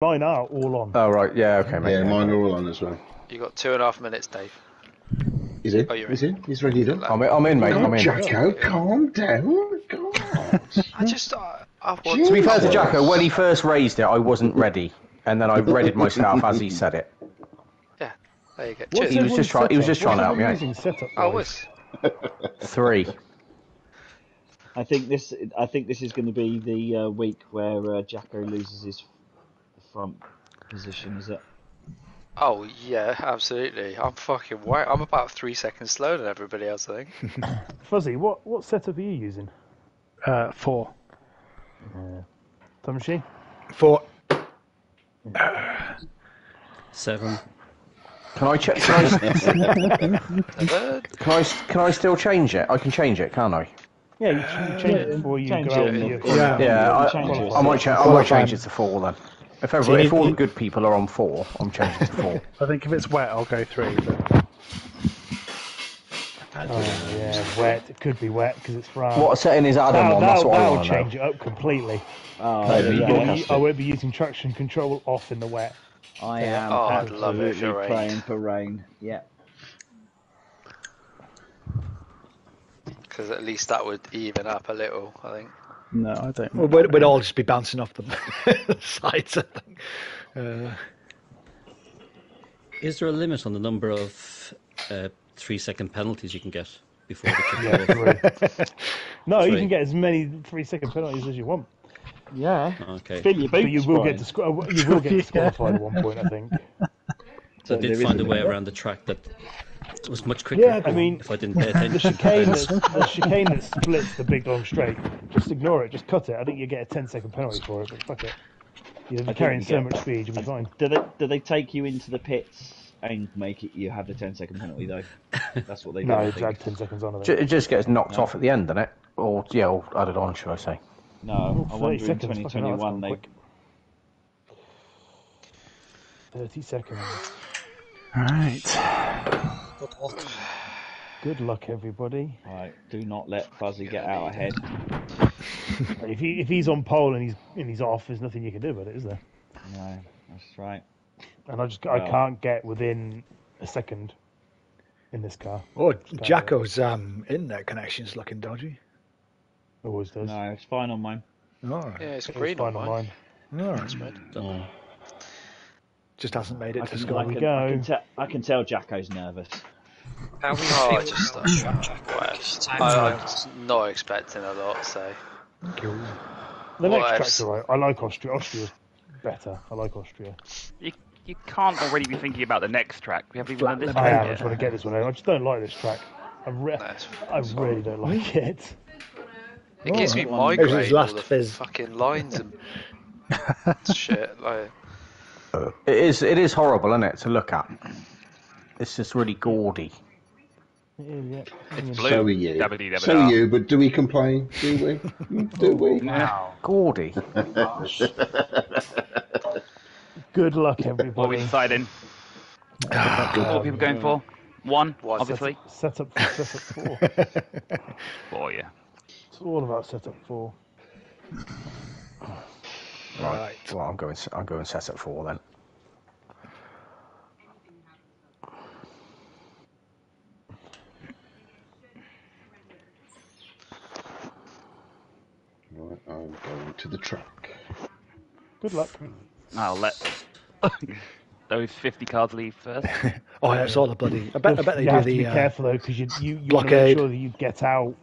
Mine are all on. Oh right, yeah, okay, mate. Yeah, mine are all on as well. You got two and a half minutes, Dave. Is he? Oh, you're Is he? He's ready then. I'm, I'm in, mate. Oh, I'm in. Jacko, calm down. God. I just, uh, I To be fair to Jacko, when he first raised it, I wasn't ready, and then I readied myself as he said it. Yeah, there you go. Cheers. He was just trying. He was just trying to help me out. using setup. Oh, was Three. I think this. I think this is going to be the uh, week where uh, Jacko loses his front position. Is it? Oh yeah, absolutely. I'm fucking white. I'm about three seconds slower than everybody else. I think. Fuzzy, what what setup are you using? Uh, four. Time machine. Four. Seven. Can I check? Can I, can I? Can I still change it? I can change it, can't I? Yeah, you ch- change it before you Change go it out. in with the- your- Yeah. Yeah, I, change. I might. Cha- I might change it to four then. If So you if all need- the good people are on four, I'm changing to four. I think if it's wet, I'll go three. But Oh, yeah, wet. It could be wet because it's France. What setting is Adam That'll, on? That's that'll, what I that'll want change know. it up completely. Oh, Maybe. yeah, I won't, I won't be using traction control off in the wet. I am Oh, I'd love it if absolutely it rained. praying for rain. Yeah. Because at least that would even up a little. I think. No, I don't. Well, we'd, we'd all just be bouncing off the sides. I think. Uh, Is there a limit on the number of uh, three second penalties you can get before the kick Yeah, goal? three. no, you can get as many three second penalties as you want, Yeah. Okay. Fill your boots. but you will Brian. get disqu- you will get disqualified at one point. I think. So I did is find a a way around the track that was much quicker. Yeah, I mean, if I didn't pay The attention. chicane, Depends. that, the chicane that splits the big long straight, just ignore it, just cut it. I think you get a 10 second penalty for it, but fuck it. You're think carrying you so get- much speed, you'll be fine. Do they do they take you into the pits and make it you have the 10 second penalty though? That's what they do. No, I you drag 10 seconds on Ju- it. It just gets knocked off at the end, doesn't it? Or yeah, or added on, should I say? No, I 30 wonder seconds, fucking hell, that's 2021 they. quick. 30 seconds. All right. Good luck, everybody. Right, do not let Fuzzy get out ahead. If he if he's on pole and he's and he's off, there's nothing you can do about it, is there? No, that's right. And I just I Well. can't get within a second in this car. Oh, Jacko's um, internet connection's looking dodgy. Always does. No, it's fine on mine. All right. Yeah, it's It's green fine on on mine. mine. All right. Oh, Just hasn't made it I to can, school. I can, go. I can, te- I can tell Jacko's nervous. How we oh, I just uh, well, I'm not expecting a lot, so The Well, next I've track's alright. I like Austria. Austria's better. I like Austria. You, you can't already be thinking about the next track. We haven't even Flat done this lip. I track am. I just want to get this one out. I just don't like this track. I, re- no, it's, I really don't like it. it gives me Oh, This is migraine. last all the fizz. fucking lines and shit. Like, It is. It is horrible, isn't it, to look at? It's just really gaudy. Yeah, yeah. It's So are you. Dabba-dee, So dabba-da. are you, but do we complain? Do we? Do we? Wow. Gaudy. Good luck, What are we everybody. deciding? What people going for? One, One. obviously. Set up, set up four. Four, yeah. It's all about set up four. Right. Well, I'm going. I'm going set up four then. Right, I'm going to the track. Good luck. I'll let those 50 cards leave first. Oh, yeah, it's all a bloody. I bet, I bet they you do have to be uh, careful though, because you you, you want to make sure that you get out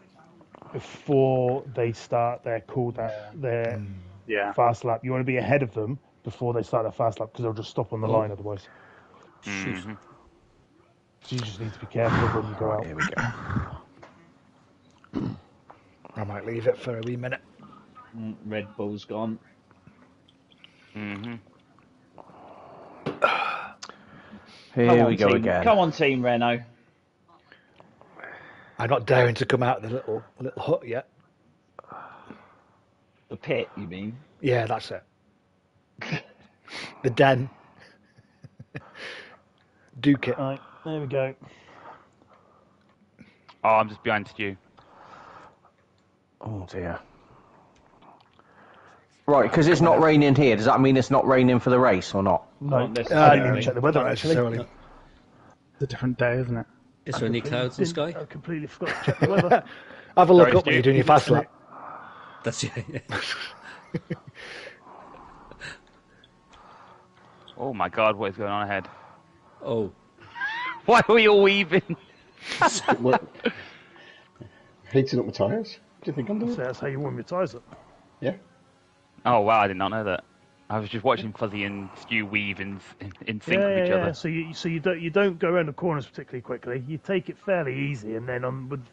before they start their cool down, their Yeah. fast lap. You want to be ahead of them before they start their fast lap, because they'll just stop on the line otherwise. Mhm. So you just need to be careful when you go out. Here we go. I might leave it for a wee minute. Mm, Red Bull's gone. Mhm. Here Come we on, go team. again. Come on, Team Renault. I'm not daring to come out of the little little hut yet. The pit, you mean? Yeah, that's it. the den. Duke it. Right, there we go. Oh, I'm just behind Stu. Oh dear. Right, because it's not raining here. Does that mean it's not raining for the race or not? No, Not uh, I didn't even necessarily. check the weather Not actually. necessarily. It's a different day, isn't it? Is there any clouds in the sky? I completely forgot to check the weather. Have a look Sorry, up when you're Stu, doing your you fast just lap. That's yeah. yeah. Oh my god, what is going on ahead? Oh, Why are we all weaving? What? Heating up my tyres? Do you think I'm so doing? that's how you warm your tyres up. Yeah. Oh wow, I did not know that. I was just watching Fuzzy and Stu weave in, in, in sync yeah, with each yeah. other. So you so you don't you don't go around the corners particularly quickly. You take it fairly easy, and then on with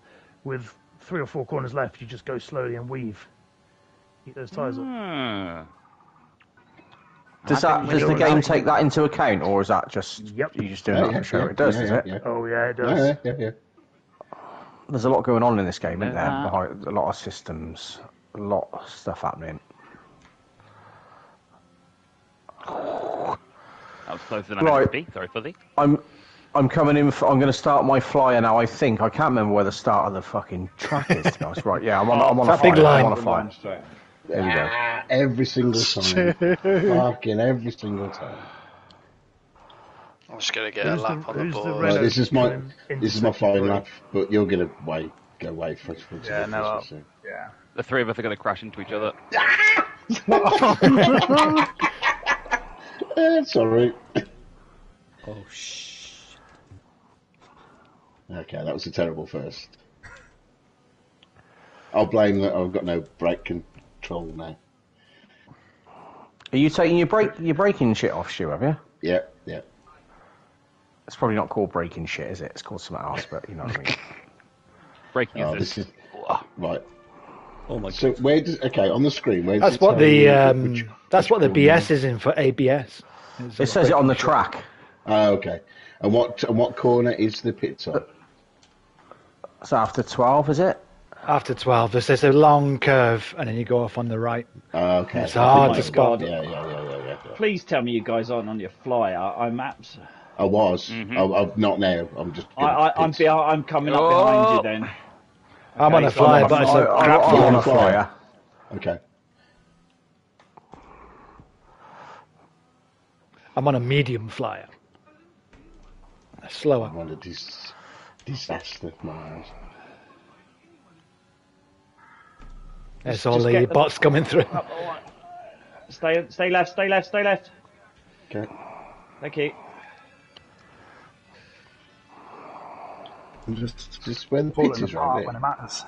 with three or four corners left, you just go slowly and weave. Keep those tyres up. Hmm. Does that does the game take that into account, or is that just Yep. you just doing Yeah, that yeah, for show? yeah, it does, yeah, does yeah, it? yeah. Oh yeah, it does. Yeah, yeah, yeah, yeah. There's a lot going on in this game, isn't there? Uh, a lot of systems, a lot of stuff happening. That was closer than I Right. meant to be. Sorry, Fuzzy. I'm I'm coming in. For, I'm going to start my flyer now. I think I can't remember where the start of the fucking track is. To be honest, right? Yeah, I'm on. I'm on a That big flyer. line. I'm on a flyer. There we go. Every single time. Fucking every single time. I'm just gonna get a Who's the- lap on the who's the board. red- Right, this is my this is my intersection flying lap, but you're gonna wait, go way for for Yeah, no, I'll- Yeah. The three of us are going to crash into each other. Sorry. oh shh. Okay, that was a terrible first. I'll blame that I've got no brake control now. Are you taking your break your braking shit off, Stu? Have you? Yeah, yeah. It's probably not called braking shit, is it? It's called something else, but you know what I mean. Breaking Oh, is this is right. Oh my So where does okay on the screen? Where does That's what the um, which- that's what the? BS is in for ABS. It's It says it on the track. Oh, okay. And what and what corner is the pit on? So after twelve, is it? After 12, there's, there's a long curve, and then you go off on the right. Oh, okay. It's hard to spot. Yeah, yeah, yeah, yeah, yeah. yeah. Please tell me you guys aren't on your flyer. I'm abs- I was. Mhm. I, I'm not now. I'm just. I, I, I'm, be- I'm coming up behind Oh. you then. I'm on a flyer, but it's a oh, oh, crap oh, I'm on a flyer. flyer. Okay. I'm on a medium flyer. Slower. I'm on a dis- disaster, my eyes. There's all just the get the- bots coming through. Stay, stay left, stay left, stay left. Okay. Thank you. Just Just where the pulling is, apart right? when it matters.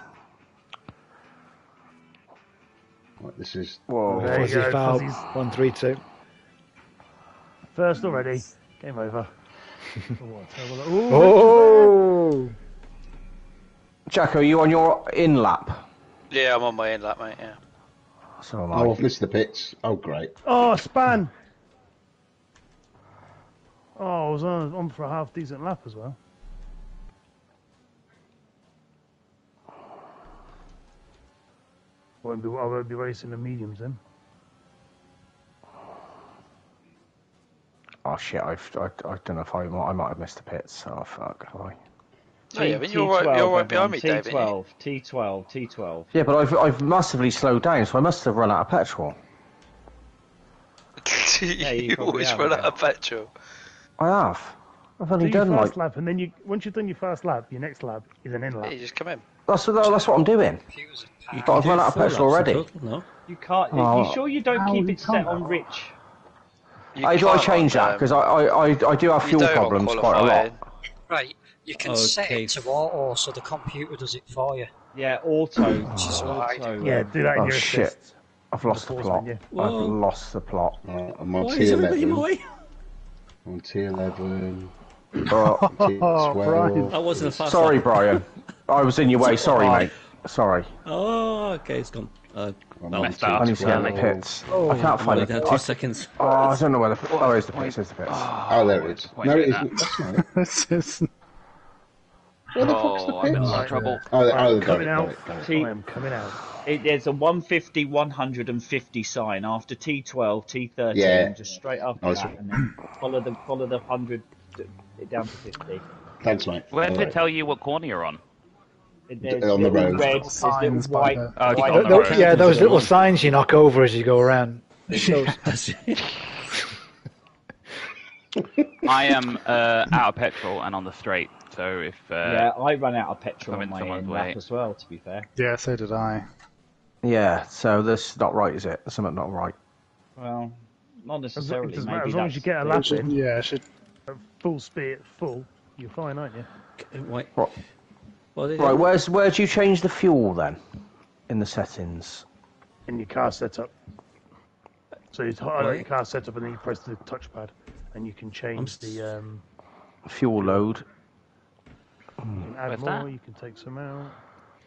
Right, this is. Whoa. There you Fuzzy go, foul. Fuzzy's One, three, two. first already. Game over. Oh, what Ooh, Oh! Jack, are you on your in lap? Yeah, I'm on my in lap, mate. Yeah. So am Oh, I. I've missed the pits. Oh, great. Oh, span! Oh, I was on, on for a half decent lap as well. Won't be, I won't be racing the mediums then. Oh shit! I've, I, I don't know if I might, I might have missed the pits. Oh fuck! Have I? No, yeah, but you're right, you're right behind me, David. T12, T12, T12. Yeah, but I've I've massively slowed down, so I must have run out of petrol. you you always run out of petrol. I have. I've Do only your done like lap, and then you once you've done your first lap, your next lap is an in Yeah, lap. you just come in. That's what that's what I'm doing. You But I've run out of four petrol already. no? You can't. Oh. you sure you don't How keep it set on rich? You I do I can't change that um, because I, I, I, I do have fuel problems quite a lot. Right, you can set it to auto so the computer does it for you. Yeah, auto. is what auto. Yeah, do that in Oh your shit! assists. I've lost the pause plot. menu. I've lost the plot. Right, I'm on Why is everybody in my T11. On T11. Oh, T12. That wasn't a fast sorry, lap. Brian. I was in your way. Sorry, mate. Sorry. Oh, okay, it's gone. Uh, I'm well, messed up. I need to get in the T12. pits. I oh, can't find it. the uh, down pits. two seconds. Oh, I don't know where the. Oh, there's the pits. There's the pits. Oh, there it is. Ah, no, it that. isn't. That's uh, not it. This is Where the fuck's the Oh, I'm in a lot of trouble. Oh, Right, oh, got coming out. got it, got it. T- I am coming out. It, there's a 150, 150 sign after T12, T13, Yeah. just straight up Nice that, and then follow the follow the hundred d- down to 50. Thanks, mate. Where does Alright. it tell you what corner you're on? There's on the road. red, there's little Signs by white, the- Oh, white on the Tho- yeah, those little signs you knock over as you go around. I am uh, out of petrol and on the straight, so if uh, Yeah, I ran out of petrol I'm on in my someone's own way. lap as well. To be fair, Yeah, so did I. Yeah, so that's not right, is it? Something not right. well, not necessarily. it doesn't maybe matter, as long as you get a lap in, yeah, should. full speed, full, you're fine, aren't you? Why? Right. What did Right, where's where do you change the fuel then? In the settings. In your car setup. So you highlight Right. your car setup and then you press the touchpad, and you can change s- the. Um, Fuel load. you can add Where's more. that? You can take some out.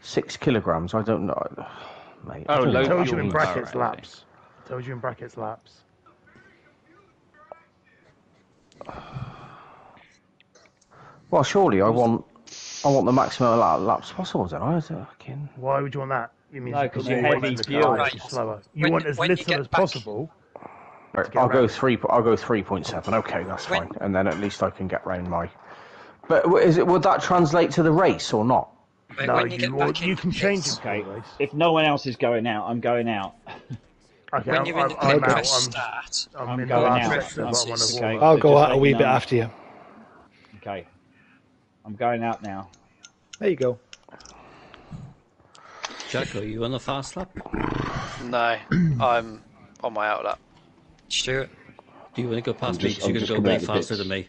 Six kilograms. I don't know. Mate, Oh, don't It tells you in brackets Oh, right, okay. laps. It tells you in brackets laps. Well, surely I want I want the maximum amount of laps possible, don't I? Fucking- Why would you want that? You mean No, to 'cause put you're more heavy in the fuel. Right. you're slower. You When- want as little as back- possible. Right, I'll go three. I'll go three point seven. Okay, that's When- fine. And then at least I can get round my. But is it? Would that translate to the race or not? Mate, No, you you, get well, back you can the change it for Okay, if no one else is going out, I'm going out. Okay, When I'm, you're in the I'm, I'm pit out. press I'm, start, I'm, I'm in the going last out. sector, I'm but I want to okay. warm up. I'll go out a wee bit um, after you. Okay, I'm going out now. There you go. Jack, are you on the fast lap? No, I'm on my out lap. Stuart. Do you want to go past just- me? 'Cause I'm You're going to go way out the faster pits. than me.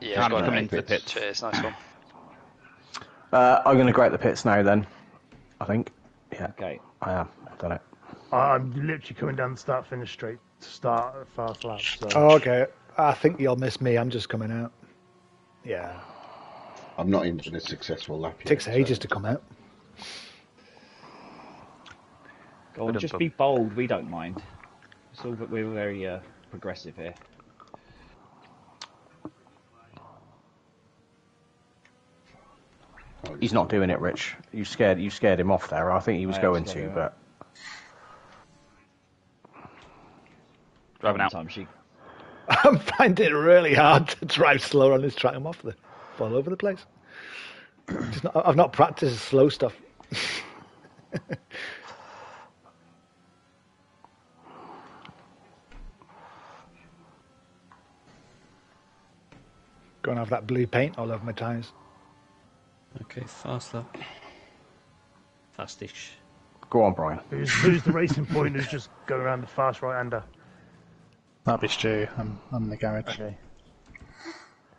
Yeah, I'm go on, coming into the pits. Cheers, nice one. Uh, I'm going to go out the pits now. Then, I think. Yeah, Okay, I am. I've done it. I'm literally coming down the start finish straight to start a fast lap. So. Oh, okay. I think you'll miss me. I'm just coming out. Yeah. I'm not even a successful lap yet. takes so- ages to come out. go on, just be bold. We don't mind. It's all, we're very uh, progressive here. Oh, He's not doing it, Rich. You scared. You scared him off there. I think he was I going to, but driving out. Sometimes she I'm finding it really hard to drive slower on this track. I'm off the all over the place. Just not, I've not practiced slow stuff. Going to have that blue paint all over my tyres. Okay, fast lap. Fastish. go on, Brian. Who's, who's the racing point who's just going around the fast right-hander? That'd be Stu. I'm, I'm in the garage. Okay.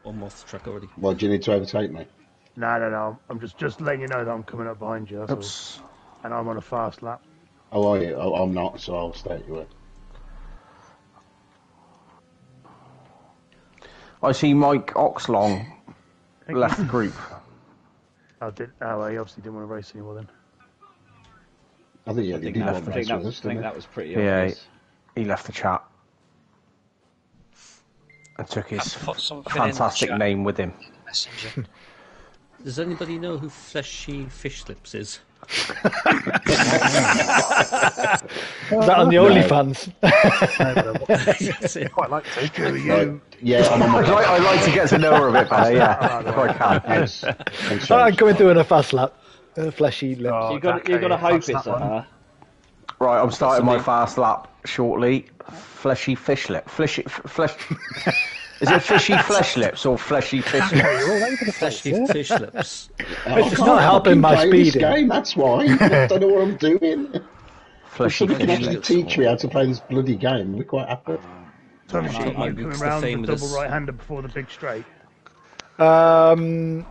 I'm the track already. Well, do you need to overtake me? No, no, no. I'm just just letting you know that I'm coming up behind you. That's all. And I'm on a fast lap. Oh, are you? Oh, I'm not, so I'll stay at your way. I see Mike Oxlong Thank left the group. Oh, did, oh, well, he obviously didn't want to race anymore then. I think yeah, I you think, did that, one I think, race that with was, us, I think that was pretty Yeah. obvious. He left the chat and took his put something in the fantastic name with him. Messenger. Does anybody know who Fleshy Fish Lips is? Is that on the No. OnlyFans? That's. Quite like to. Who are you? you? Yeah, I'm on I'd my like, I'd like to get to know her a bit better, yeah, if I can. Yes. I'm I'm coming through in a fast lap. A fleshy lip. Oh, you got that you got to hope that's it's that a her. Right, I'm starting my fast lap shortly. Fleshy fish lip. Fleshy, f- flesh. Is it fishy flesh lips or fleshy fish lips? Fleshy Fish Lips. It's not helping my speed. game, that's why. I don't know what I'm doing. Fleshy Somebody can fish actually teach me how to play this bloody game. We're quite happy. Tommy, Yeah, you my coming books, the around the famous- double right-hander before the big straight. Um,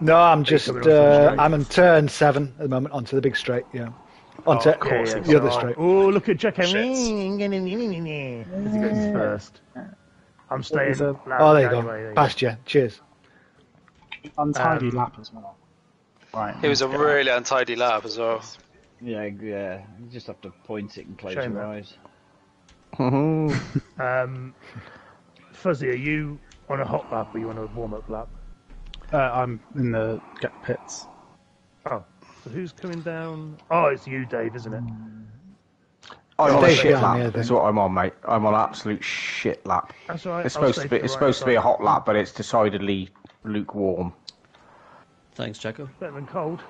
no, I'm just coming on some uh. I'm in turn seven at the moment onto the big straight. Yeah, onto Oh, yeah, yeah, the other so- straight. Oh, look at Jack Henry. He goes first. I'm staying. A- Oh, there you go. there Past you. Cheers. Untidy Um, lap as well. Right. It was a really untidy lap as well. Yeah, yeah. You just have to point it and close Shame your that. eyes. Um, Fuzzy, are you on a hot lap or are you on a warm-up lap? Uh, I'm in the get pits. Oh, so who's coming down? Oh, it's you, Dave, isn't it? I'm on a shit behind me, lap. That's what I'm on, mate. I'm on absolute shit lap. That's all right. It's I'll supposed to be. the It's right supposed to be a hot lap, but it's decidedly lukewarm. Thanks, Jacko. Better than cold.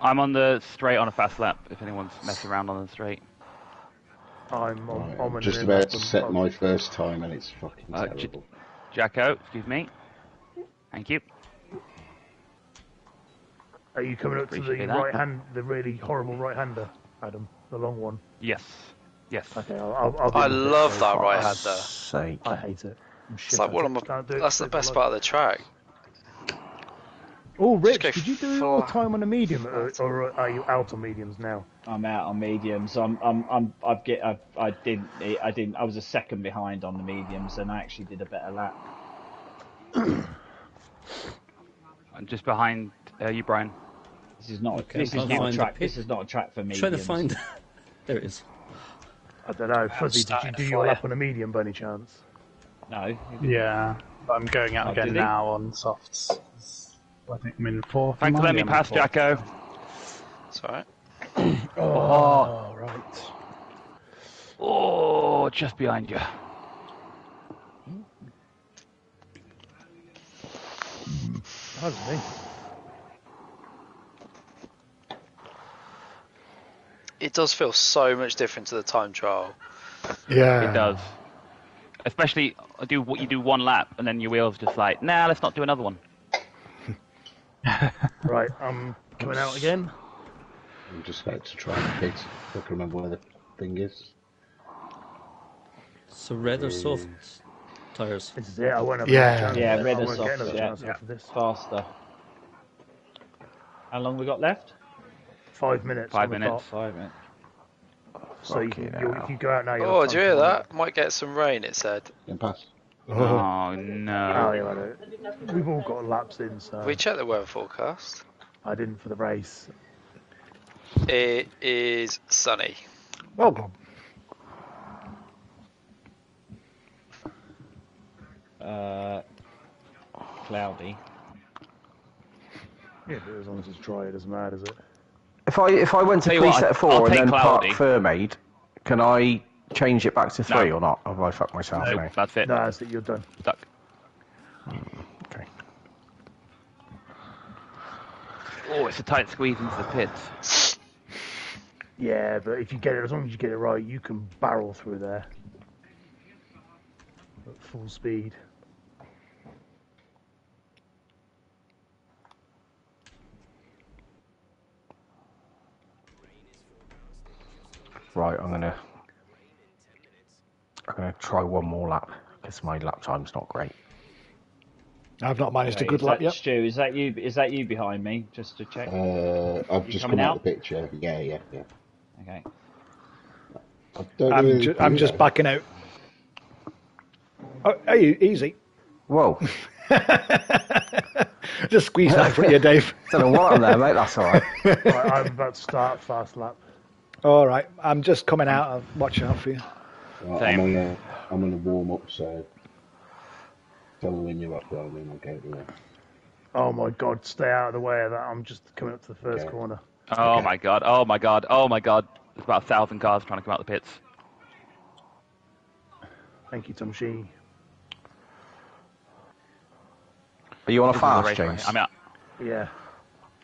I'm on the straight on a fast lap. If anyone's messing around on the straight. I'm on, Right, I'm I'm just about to set my first time and it's fucking Uh, j- terrible. Jacko, excuse me. Thank you. Are you coming up to the that. right hand, the really horrible right hander, Adam, the long one? Yes. Yes. Okay, I'll. I'll, I'll I love that right hander. Sake. I hate it. I'm It's like at one it. of my. Do That's the best part of the track. Oh, Rich, did you do your time on a medium, or, or are you out on mediums now? I'm out on mediums. I'm, I'm, I'm, I've get, I, I didn't, I didn't, I was a second behind on the mediums, and I actually did a better lap. I'm just behind uh, you, Brian. This is not, Okay, this is not a find the track. pit. This is not a track for mediums. Trying to find. there it is. I don't know. Fuzzy, did you do a your lap on a medium by any chance? No. Yeah, but I'm going out Oh, again now on softs. I think I'm in fourth. Thanks for letting me Yeah, I'm in pass, fourth. Jacko. It's alright. Oh. oh, right. Oh, just behind you. That's me. It does feel so much different to the time trial. Yeah. It does. Especially do what you do one lap and then your wheels just like, nah, let's not do another one. Right, I'm coming out again. I'm just about to try and pit. I can remember where the thing is. So red or soft tires? This is it. I won't have Yeah. Yeah, I red or won't soft, get another yeah. this. Faster. How long we got left? Five minutes. Five minutes. Five minutes. So you Fucking can, you, hell. if go out now, you'll Oh, have do you hear to- that? Might get some rain, it said. Then pass. Oh, no. yeah, We've all got laps in, so We checked the weather forecast. I didn't for the race. It is sunny. Well done. Uh, cloudy. Yeah, but as long as it's dry, it doesn't matter, does it? If I if I went to Tell you what, preset I'll four and then cloudy. parc fermé, can I change it back to No. three or not? Have I fucked myself No, now? that's it. No, that's it. You're done. Stuck. Hmm, okay. Oh, it's a tight squeeze into the pits. Yeah, but if you get it, as long as you get it right, you can barrel through there at full speed. Right, I'm gonna I'm gonna try one more lap because my lap time's not great. I've not managed a good lap that, yet. Stu, is that you? Is that you behind me? Just to check. Uh, I've You just come out out? of the picture. Yeah, yeah, yeah. Okay. I don't i'm, who ju- I'm just that. backing out. Oh, hey, easy. Whoa, Just squeeze that for you, Dave. don't know what I'm there, mate. That's all right. right, I'm about to start fast lap. All right, I'm just coming out. I'll watch out for you. Right, I'm on a, I'm on a warm up, so tell me when you're up, there, and then I'll go there. Oh my god, stay out of the way of that. I'm just coming up to the first Okay. corner. Oh my god, oh my god, oh my god. There's about a thousand cars trying to come out the pits. Thank you, Tumshie. Are you on a This fast, race, James? right? I'm out. Yeah.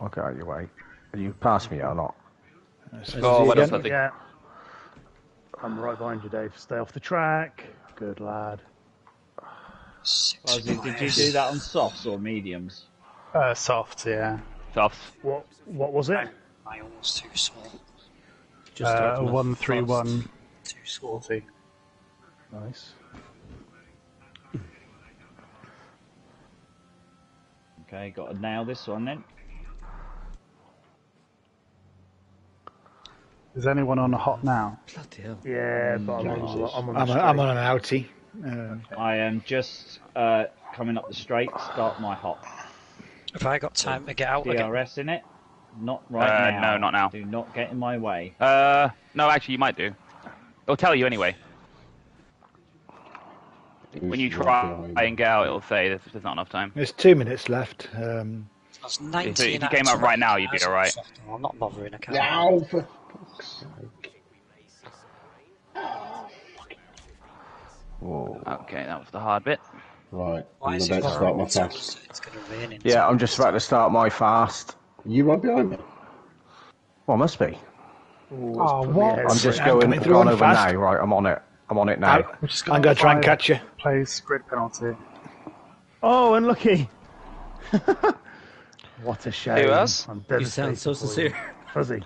I'll get out of your way. Are you pass me or not? Nice Oh, to see well you done, again. Fuzzy. Yeah. I'm right behind you, Dave. Stay off the track. Good lad. Six Ozzy, did you do that on softs or mediums? Uh, soft, yeah. Softs. What what was it? miles too small. Just Uh, start with one three fast. one Too small. forty. Nice. Okay, got to nail this one then. Is anyone on a hot now? Bloody hell. Yeah, but I'm on, Jesus. I'm on, I'm, the a, I'm on an outie. Um, I am just uh, coming up the straight. Start my hop. Have I got time to get out again? DRS in it. Not right Uh, now. no, not now. Do not get in my way. Uh, no, actually, you might do. It'll tell you anyway. When you Who's right try and get out, it'll say there's, there's not enough time. there's two minutes left. Um, That's If you 19 out came of out right now, you'd be hours. alright. I'm not bothering. I can't. Now, for fuck's sake. Whoa. Okay, that was the hard bit. Right, Why I'm is about to start my fast. It's going to Yeah, I'm just about to start my fast. You right behind me? Well, must be. Ooh, Oh, what? I'm just I'm going, through going on over fast. now. Right, I'm on it. I'm on it now. I- We've just I'm gonna try and catch you. Plays grid penalty. Oh, unlucky. what a shame. Who else? I'm You sound so sincere. Fuzzy.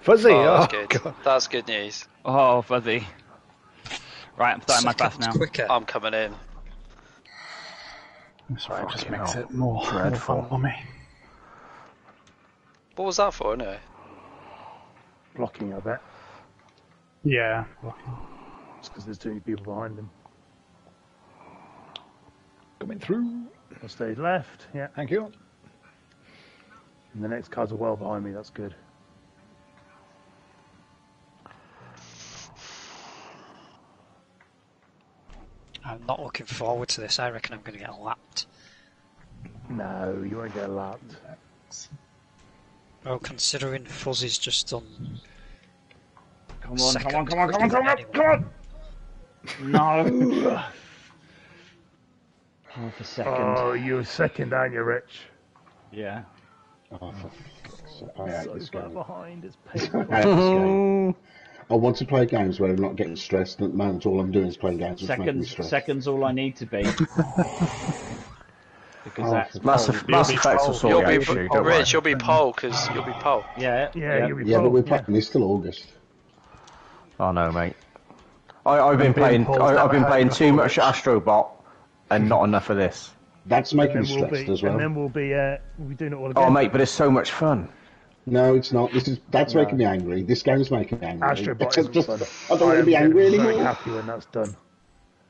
Fuzzy. Oh, Oh, that's good. God. That's good news. Oh, fuzzy. Right, I'm starting my fast now. quicker. I'm coming in. That's right, it just makes hell. it more, more Dreadful. fun for me. What was that for, anyway? Blocking, I bet. Yeah. It's because there's too many people behind him. Coming through. I'll stay left. Yeah. Thank you. And the next cars are well behind me. That's good. I'm not looking forward to this. I reckon I'm going to get lapped. No, you won't get lapped. Well, considering Fuzzy's just done. Come on, come on, come on, come on, come on, come on! No! Half a second. Oh, you're second, aren't you, Rich? Yeah. Oh, for oh, fuck's sake, I hate So this far game. behind. It's I painful. hate this game. I want to play games where I'm not getting stressed. At the moment, all I'm doing is playing games which make me Seconds, seconds all I need to be. because Oh, that's for Mass, cold. will sort You'll be issue, don't worry. Rich. You'll be pole because you'll be pole. Yeah, Yeah, you'll be Yeah, but we're yeah. playing this till August. Oh no, mate. I, I've been playing. I, I've been playing too before. much Astrobot, and not enough of this. That's making then me we'll stressed be, as well. and then we'll be, uh, we'll be doing it all again. Oh, mate, but it's so much fun. No, it's not. This is that's making me angry. This game's making me angry. Astrobot I isn't just. I don't want to be angry getting Very anymore. happy when that's done.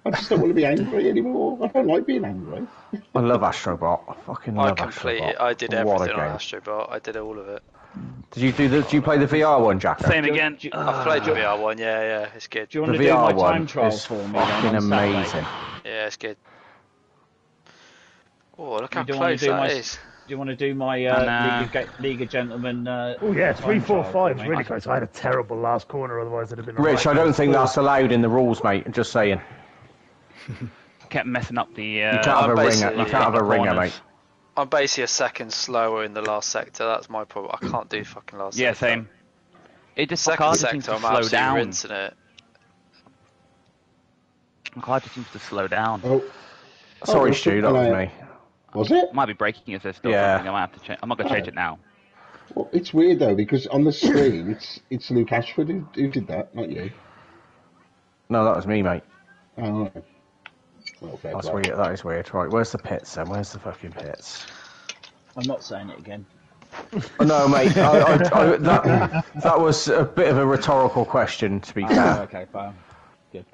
I just don't want to be angry anymore. I don't like being angry. I love Astrobot. I fucking I love completed. Astrobot. I did everything on game. Astrobot. I did all of it. Did you do the? Did you play the VR one, Jack? Same again. Do, you- I've played the VR one. Yeah, yeah, it's good. do you The want to do my VR one time trial for me? then fucking on Saturday? amazing. Yeah, it's good. Oh, look You how don't close do that my- is. Do you want to do my uh, Nah. League, of, League of Gentlemen? Uh, Oh yeah, time three, four, trial five, for really close. I had a terrible last corner, otherwise it'd have been. Rich, I don't think that's allowed in the rules, mate. I'm just saying. Kept messing up the. Uh, You can't have a I'm ringer. You can't have a ringer, mate. I'm basically a second slower in the last sector. That's my problem. I can't do fucking last Yeah, sector. same. It just Second Car seems sector, to I'm slow absolutely down. rinsing it. Car just seems to slow down. Oh, Sorry, Oh, Stu, that was me. Was it? Might be breaking assist or Yeah. something. I might have to change. I'm not gonna change it now. Well, it's weird though because on the screen it's it's Luke Ashford who, who did that, not you. No, that was me, mate. Oh. Well, That's play. weird. That is weird. Right, where's the pits then? Where's the fucking pits? I'm not saying it again. Oh, no, mate. I, I, I, that, that was a bit of a rhetorical question, to be Oh, fair. okay, fine. Good.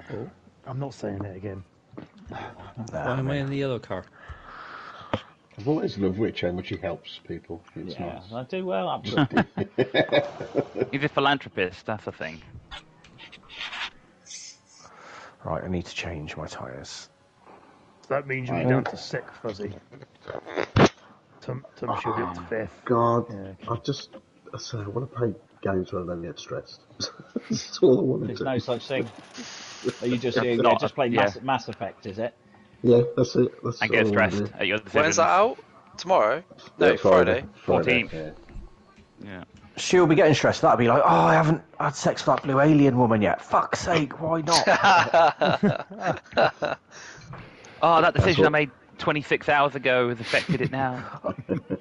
I'm not saying it again. Why am I in the yellow car? I've always loved Rich how much he helps people. It's Yeah, nice. I do well. Absolutely. He's a philanthropist. That's a thing. Right, I need to change my tyres. That means you'll be down to sixth, Fuzzy. Tom, Tom should be up to oh, fifth. God, Yeah, okay. I just I say I want to play games where I don't get stressed. That's all I want to There's do. no such thing. Are you just, you Not- just playing yeah. Mass, Mass Effect, is it? Yeah, that's it. That's And get I wanna stressed do. at your When's that out? Tomorrow? No, Yeah, Friday. 14th. Yeah. Yeah. She'll be getting stressed. That'll be like, oh, I haven't had sex with that blue alien woman yet. Fuck's sake, why not? Oh, that decision what- I made 26 hours ago has affected it now.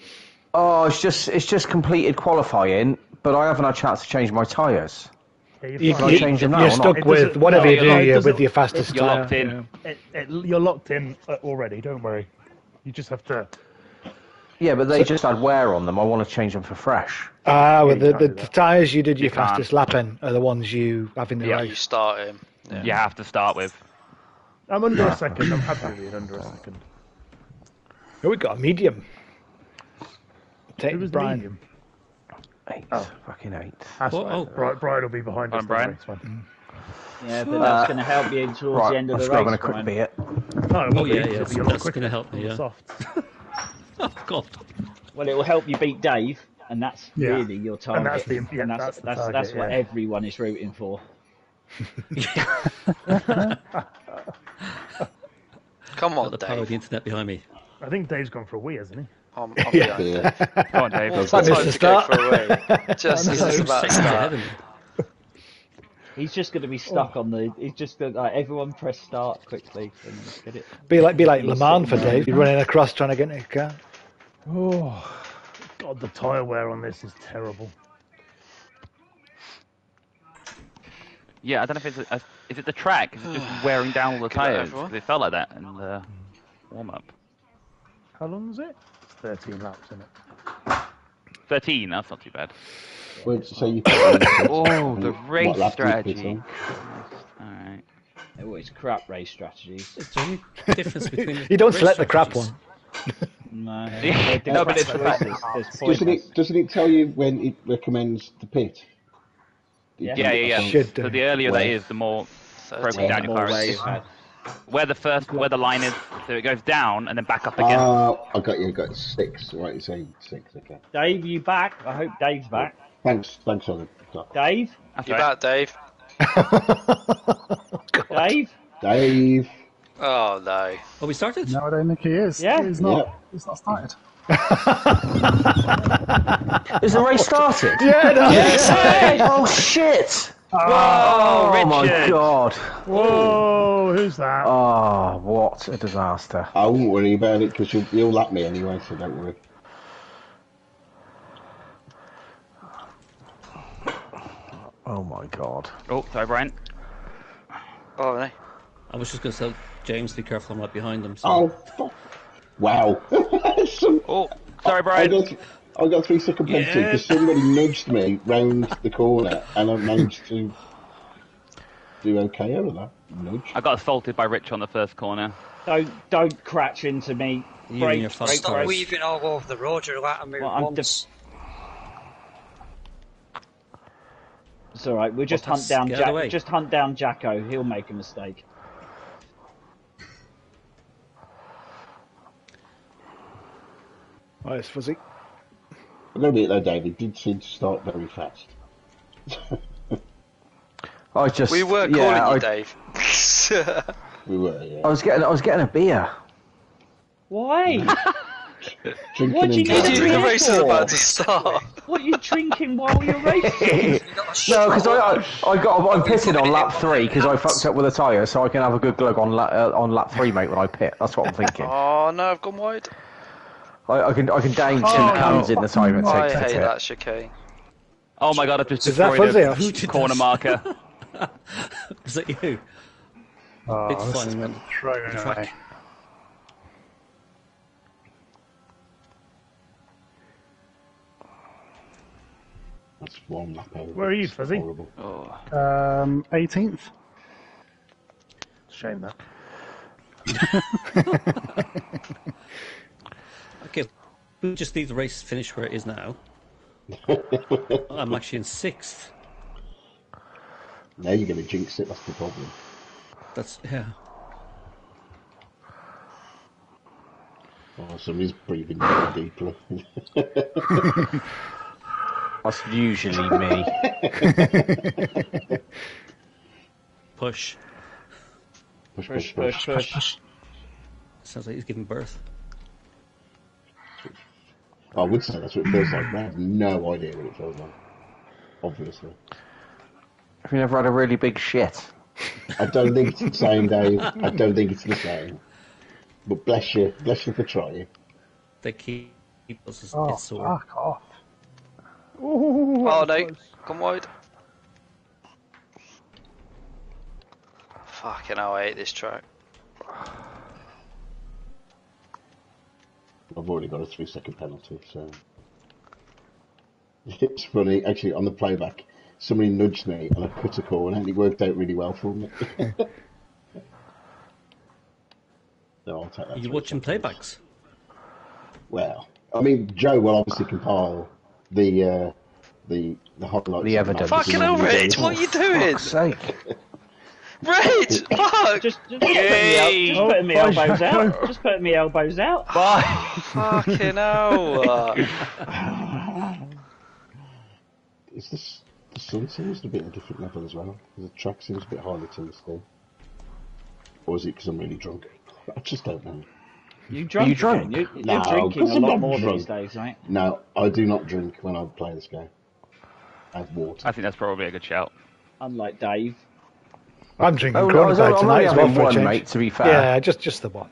oh, it's just it's just completed qualifying, but I haven't had a chance to change my tyres. Yeah, you're You, fine. you- change them now are or not? stuck with whatever no, you do. not- You're with your fastest You're tyre, locked in. yeah. It, it, you're locked in uh, already. Don't worry. You just have to. Yeah, but they just had wear on them. I want to change them for fresh. Ah, well, you the, the, the tyres you did You your can't. fastest lap in are the ones you have in the Yeah, You start him. Yeah. You have to start with. I'm under a second. I'm happy with being under a second. Oh, we got a medium. Who Take was Brian. medium? Eight. Oh. Fucking eight. That's Oh, fine. oh. Brian, Brian will be behind us. On Brian. It's fine. Mm. Yeah, but that's going to help you towards the Right, end I'm of the just grabbing race, a quick Brian. beer. No, it Oh, be, yeah, 'cause yeah, it'll be that's gonna help me, on yeah. Softs. Oh, God. Well, it will help you beat Dave, and that's Yeah. really your target. And that's the- yeah, And that's that's the that's, target, that's what yeah. everyone is rooting for. Come Got on, the power of Dave. the internet behind me. I think Dave's gone for a wee, hasn't he? I'm, I'm Yeah. behind Yeah. Dave. Go on, Dave. What's That the missed time the to go start. for a wee? Just He's as about to start. He's just going to be stuck on the. He's just gonna, like everyone press start quickly and get it. Be like be like Le Mans for. Dave. You're running across trying to get in a car. Oh, God, the tyre wear on this is terrible. Yeah, I don't know if it's a, a, is it the track? Is it just wearing down all the tyres? everyone. 'Cause it felt like that in the warm up. How long is it? It's 13 laps, isn't it? Thirteen. That's not too bad. Where did you say you put on the- Oh, the race lap do you put strategy. on? All right. Oh, it's crap race strategies. Is there any difference between the You don't race select the crap one. No, Yeah, no, but it's- choices. Doesn't it, doesn't it tell you when it recommends the pit? Yeah. Yeah, yeah, yeah. Should So the earlier that Where? is, the more broken down The your more car is. Ways had. Where the first, where the line is, so it goes down and then back up again. Ah, I got you. Got six. Right, you say six. Okay. Dave, you back? I hope Dave's back. Thanks. Thanks for the clock. Dave, That's You right. back, Dave? Dave. Dave. Oh no. Oh, we started? No, I don't think he is. Yeah. He's not. Yeah. He's not started. Is the race started? Yeah, no. Oh shit! Oh, Oh my god! Whoa, who's that? Oh, what a disaster! I won't worry about it because you'll, you'll lap me anyway, so don't worry. Oh my god! Oh, sorry, Brian. Oh no. I was just going to tell James to be careful, I'm right behind him. So. Oh, fuck. wow. Some, Oh, sorry, I Brian. Got, I got three second penalty Yeah. because somebody nudged me round the corner and I managed to do okay out of that nudge. I got assaulted by Rich on the first corner. Don't don't cratch into me. You and Break, your fast break, Stop break. weaving all over the road. You're allowed to move Well, I'm once. It's all right. We'll just Well, hunt down get out of the Jack. way. Just hunt down Jacko. He'll make a mistake. Oh, it's fuzzy. I'm going to be it though, David. Did seem to start very fast. I just We were calling yeah, you I, Dave. We were, yeah. I was getting I was getting a beer. Why? Drinking What do you need to driving. the race is about to start. what are you drinking while you're racing? No, because I, I I got I'm pitting on lap three because I fucked up with a tyre, so I can have a good glug on lap uh, on lap three, mate. When I pit, that's what I'm thinking. Oh no, I've gone wide. I, I can I can down two Oh, cans in the time it takes to hate that chicane. Oh my god, I've just Is that destroyed fuzzy? a corner marker. Is that you? Oh, It's this fine, has man. thrown away. That's one lap over. Where are you, Fuzzy? Horrible. Oh. Um, 18th. Shame that. Okay, we just leave the race finish where it is now. I'm actually in sixth. Now you're going to jinx it. That's the problem. That's yeah. Oh, somebody's breathing very deeply. That's usually me. Push. push, push, push, push. Sounds like he's giving birth. I would say that's what it feels like. I have no idea what it feels like. Obviously. Have you never had a really big shit? I don't think it's the same, Dave. I don't think it's the same. But bless you. Bless you for trying. They keep us. Oh, it's sore. fuck off. Ooh, Oh no, close. come wide. Fucking hell, I hate this track. I've already got a three second penalty, so. It's funny, actually, on the playback, somebody nudged me and I cut a corner and it worked out really well for me. no, I'll take that. Are you three watching seconds. playbacks? Well, I mean, Joe will obviously compile the uh, the the highlights. The evidence. Fucking and hell, all the Rich, games. what are you doing? Fuck's sake. Rich, fuck! Just, just putting me, el- just Oh, putting me elbows out. Just putting me elbows out. Bye. Fucking hell. Is this the sun seems a bit at a different level as well? The track seems a bit harder to understand. Or is it because I'm really drunk? I just don't know. You drunk? you drunk? again? You, No, you're drinking because a I'm lot more drunk. these days, right? No, I do not drink when I play this game. I have water. I think that's probably a good shout. Unlike Dave. I'm drinking Oh, I Corona was- Tide I'm tonight only as well having for one, mate, to be fair. Yeah, just just the one.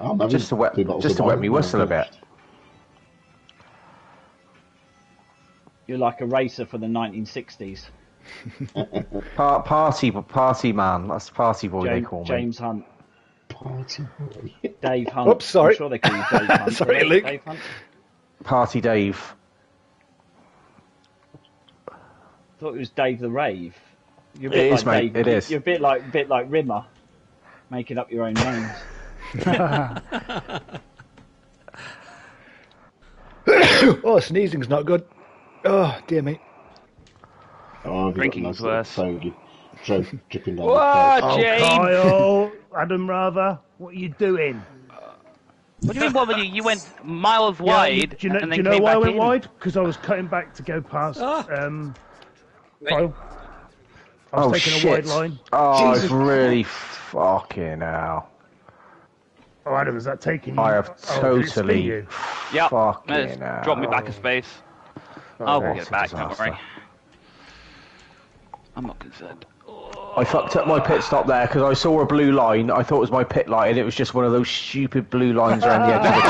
Oh, I'm Just to wet, two just to wet me when I'm whistle a bit. You're like a racer for the 1960s. Pa- party, party man. That's party boy they call me. James Hunt. Party boy. Dave Hunt. Oops, sorry. I'm sure they call you Dave Hunt. Sorry. Luke. Dave Hunt. Party Dave. thought it was Dave the Rave. You're a It bit is, like mate, Dave. it is. You're a bit like bit like Rimmer, making up your own names. oh, sneezing's not good. Oh, dear me. Oh, I've got a Drinking's nice worse. Fogey dro- dripping down Whoa, the face. Oh, James! Kyle, Adam, rather, what are you doing? What do you mean? What were you? You went miles Yeah, wide do you know, and do you know came why I went in. wide? Because I was cutting back to go past. Ah. Um, Kyle. I was Oh taking shit! a wide line. Oh, Jesus it's really fucking hell. Oh, Adam, is that taking you? I have oh, did it spin totally you? Yep. fucking Let's drop me back a space. I'll get a back. Don't worry. I'm not concerned. I fucked up my pit stop there because I saw a blue line. I thought it was my pit light, and it was just one of those stupid blue lines around the edge of the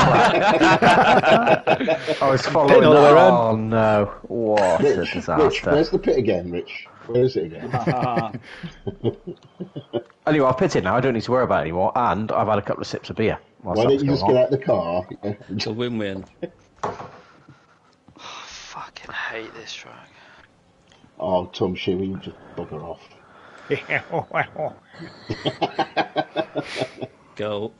track. I was following Pin all the way that. around. Oh no! What a Rich, Rich, disaster! where's the pit again, Rich? Where is it again? Anyway, I've pitted now. I don't need to worry about it anymore, and I've had a couple of sips of beer. Why that don't you just going get on. out the car? It's a win-win. i oh, Fucking hate this track. Oh, Tom Shearer, you just bugger off. Go.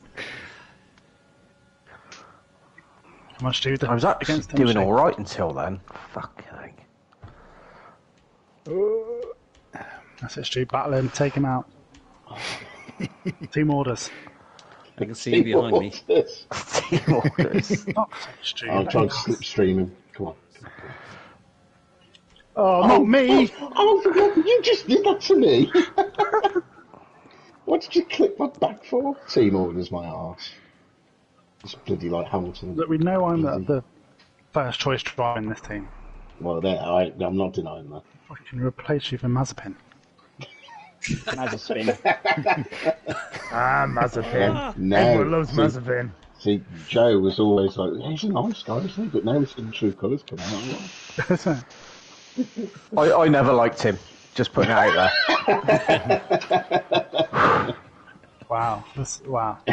How much do you do I was actually against doing all right until then. Fucking. That's it, Stu. Battle him, take him out. Team orders. I can see you behind me. Team orders. Not Stu. I'll try to slipstream him. Come on. Oh, not oh, me! Oh, oh, you just did that to me. what did you click my back for? Team orders, my arse. It's bloody like Hamilton. Look, we know I'm the, the first choice driver in this team. Well, there, I, I'm not denying that. I can replace you for Mazepin. Has a spin. Ah, Mazepin. No, Everyone loves see, Mazepin. see, Joe was always like, yeah, he's a nice guy, isn't he? But now he's in true colours come out. I, I never liked him. Just putting it out there. Wow. This, wow.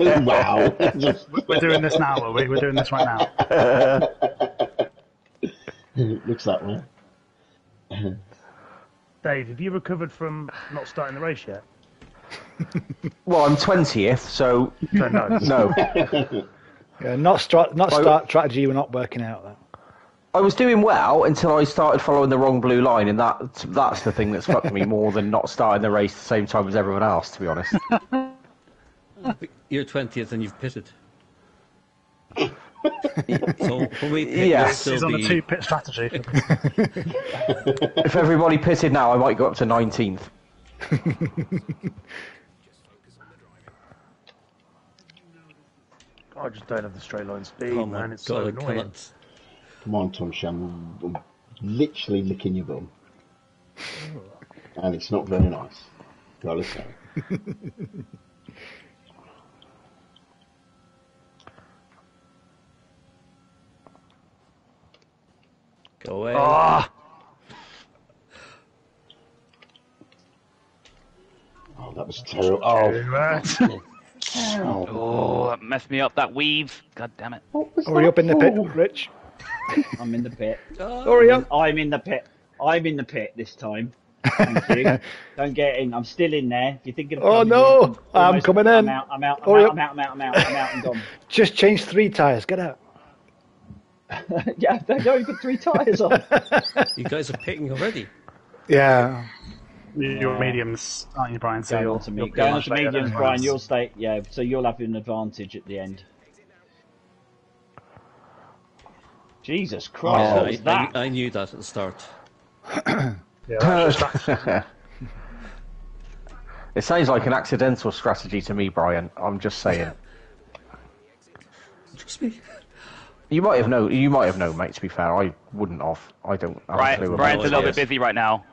wow. Just, We're doing this now, are we? We're doing this right now. looks that way. Dave, have you recovered from not starting the race yet? Well, I'm 20th, so So no. no. Yeah, not strat, not I- start strategy. We're not working out that. I was doing well until I started following the wrong blue line, and that that's the thing that's fucked me more than not starting the race the same time as everyone else, to be honest. You're 20th and you've pitted. So we pit, Yeah. you'll He's still on a two pit strategy. if everybody pitted now, I might go up to 19th. I just don't have the straight line speed, Oh man. It's God, so I annoying. cannot... Come on, Tumshie. I'm literally licking your bum. And it's not very nice. Gotta say. Go away. Ah, Oh, that was terrible. Oh, right. Oh, that messed me up. That weave. God damn it. What was Hurry up in the pit. Rich. I'm in the pit. Hurry up. I'm in the pit. I'm in the pit this time. Thank you. Don't get in. I'm still in there. If you're thinking of Oh, no. in, I'm coming in. I'm out. I'm out. I'm Hurry out. up. I'm out. I'm out. I'm out. I'm out and gone. Just change three tires. Get out. yeah, they only put three tyres on. You guys are picking already. Yeah. You're mediums, aren't you, Brian? So Going you're, on to me. you're Going on to mediums, Brian. else. You'll stay. Yeah, so you'll have an advantage at the end. Jesus Christ! Yeah, what I, that? I, I knew that at the start. Yeah, that's your strategy. it sounds like an accidental strategy to me, Brian. I'm just saying. Trust me. You might have known. You might have known, mate. To be fair, I wouldn't have. I don't. have a Brian, clue about Brian's a little bit busy right now.